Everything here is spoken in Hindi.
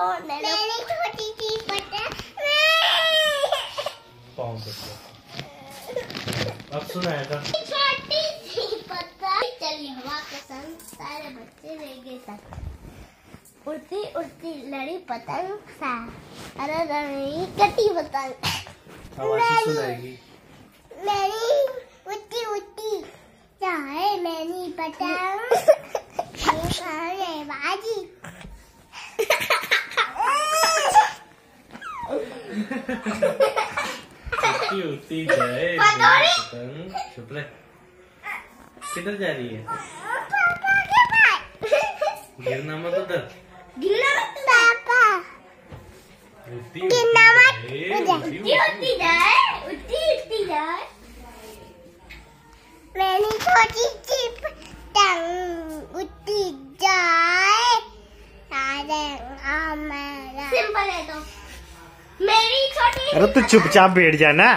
मेरी छोटी सी पतंग पाँव पे अब सुनाएगा। छोटी सी पतंग चलिए हवा के संग सारे बच्चे रह गए साथ। उड़ती उड़ती लड़ी पतंग सा। अरे रही कटी पतंग। सुनाएगी। मेरी उड़ती उड़ती चाहे मेरी पतंग अरे बाजी जाए पतंग। पतंग चुप रहे किधर जा रही है गिरना मत उधर गिरना मत जाए, उधर उड़ती जाए उड़ती उड़ती जाए मेरी छोटी सी पतंग उड़ती जाए सारे हमारा सिंपल है तो मेरी छोटी अरे तू चुपचाप बैठ जाना